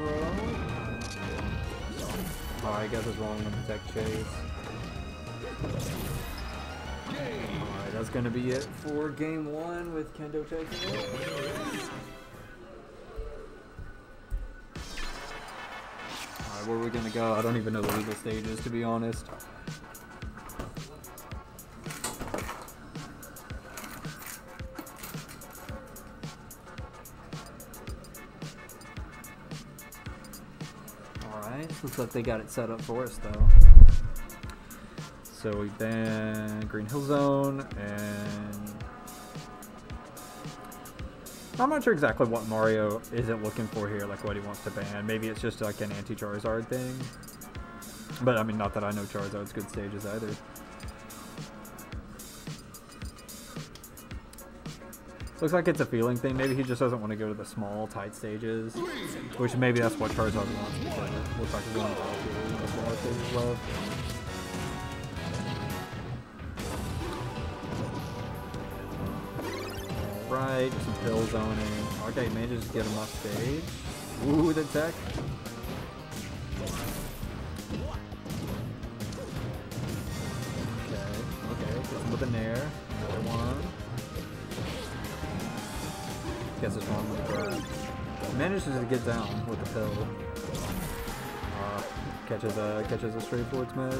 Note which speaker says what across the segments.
Speaker 1: throw. Oh, I guess it's wrong on the tech chase. Alright, that's gonna be it for game one with Kendo taking it. Alright, where are we gonna go? I don't even know the legal stages, to be honest. Looks like they got it set up for us though. So we ban Green Hill Zone and I'm not sure exactly what Mario isn't looking for here, like what he wants to ban. Maybe it's just like an anti-Charizard thing. But I mean, not that I know Charizard's good stages either. Looks like it's a feeling thing. Maybe he just doesn't want to go to the small, tight stages. Which maybe that's what Charizard wants it looks like he's going to. Right, some pill zoning. Okay, manages to get him off stage. Ooh, the tech. Okay, okay, with a nair. Guess it's wrong with. Manages to get down with the pill. Uh, catches a catches a straightforward smash.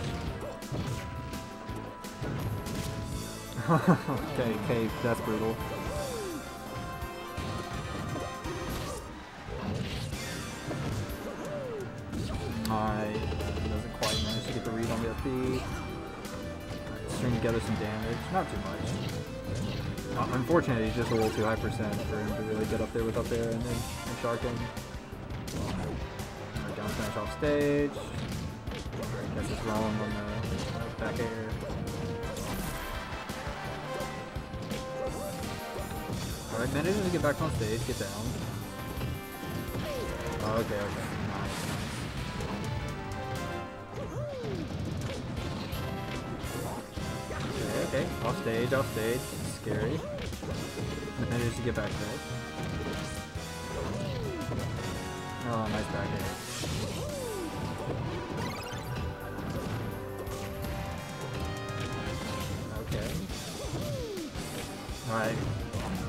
Speaker 1: okay, cave, that's brutal. Alright, doesn't quite manage to get the read on the FB. String together some damage, not too much. Uh, unfortunately, he's just a little too high percent for him to really get up there with up there and then and shark him. Alright, down smash off stage. Guess it's wrong on the back air. Alright, manages to get back on stage, get down. Okay, okay. Okay. Off stage, off stage. Scary. Manages to get back there. Oh, nice back air. Okay. Alright.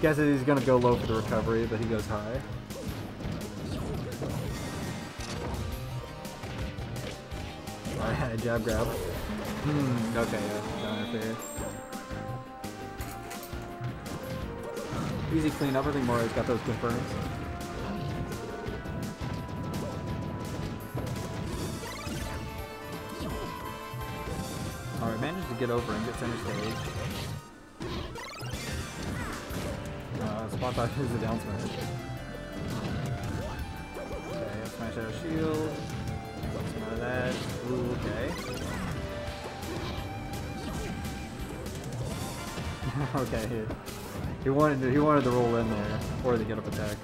Speaker 1: Guesses he's gonna go low for the recovery, but he goes high. Alright, I had a jab grab. Hmm, okay, yeah, down fair. Easy cleanup, I think Mario's got those confirmed. Alright, managed to get over and get center stage. Uh, spot dodge is a down smash. Okay, smash out shield. Some of that. Ooh, okay. okay, he, he wanted to, he wanted to roll in there or the get up attack.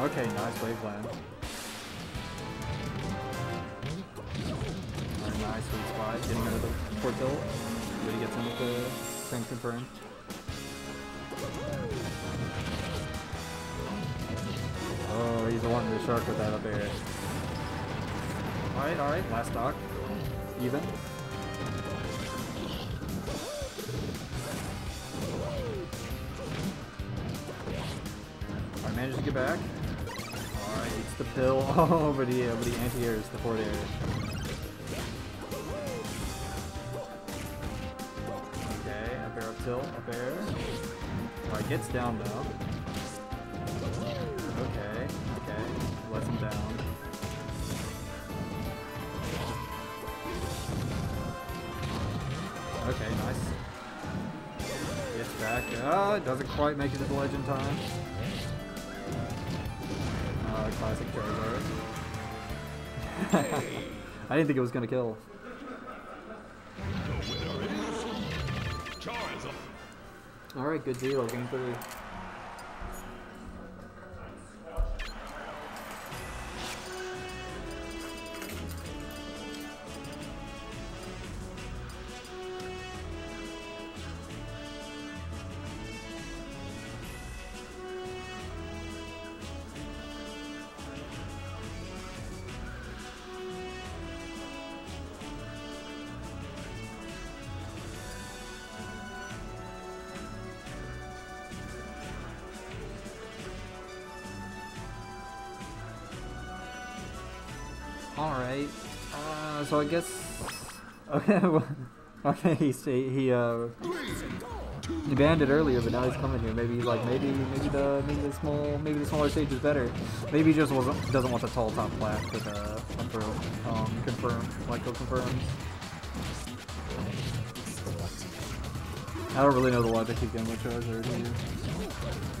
Speaker 1: Okay, nice wave land. Nice sweet spot. Getting rid of the port tilt. But he gets in with the thing confirmed. He's the one the shark that up air. Alright, alright, last stock. Even. I managed to get back. Alright, it's the pill. Oh, but he, but he anti-airs the forward air. Okay, up air up tilt, up air. Alright, gets down though. Okay, nice. Gets back. Oh, it doesn't quite make it to the ledge in time. Uh, classic Charizard. I didn't think it was gonna kill. Alright, good deal. Game three. Uh, so I guess... Okay, well, okay, he, he, uh... He banned it earlier, but now he's coming here. Maybe he's like, maybe, maybe the, maybe the small, maybe the smaller stage is better. Maybe he just wasn't, doesn't want the tall top plat to the, for, um, confirm, confirms. I don't really know the logic again, which I was already.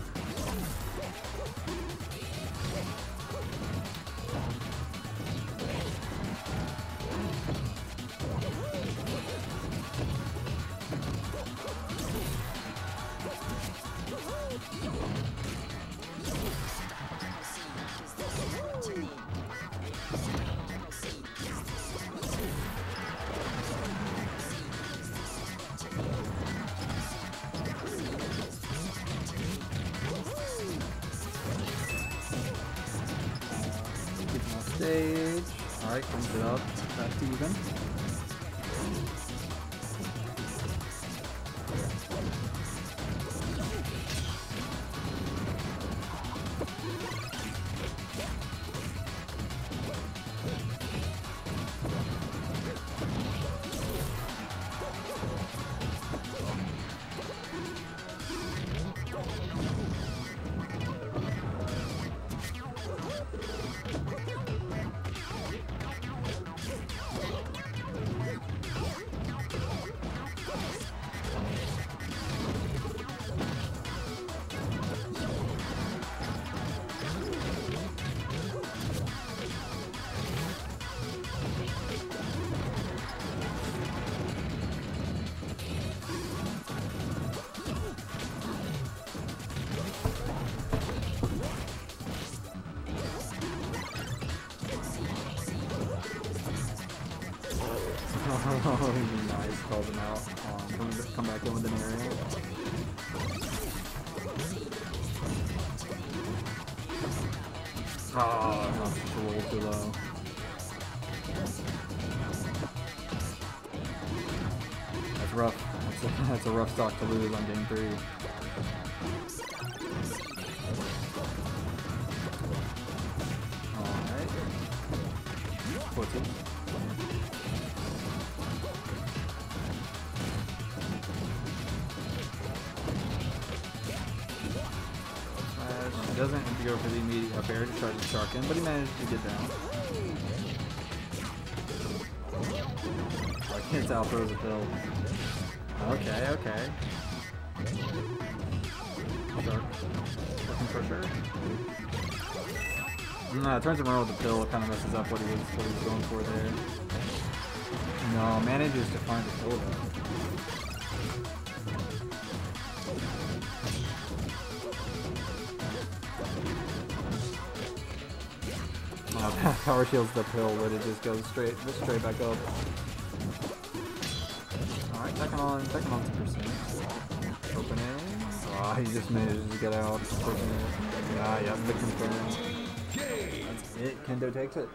Speaker 1: Alright, comes it up. Back nice, called him out. Um, can come back in with an aerial? Oh, no, a little too low. That's rough. That's a, that's a rough stock to lose on game three. Alright. 14. Doesn't have to go for the immediate up air to try to shark him, but he managed to get down. I can't tell throws a pill. Okay, okay. Shark. Looking for sure. No, it turns him around with the pill, it kind of messes up what he was what he was going for there. No, manages to find the pill though. Power shield's the pill, but it just goes straight straight back up. Alright, second on, second on 2%. Opening. Ah, oh, he just managed to get out. Yeah, yeah, the confirm. That's it. Kendo takes it.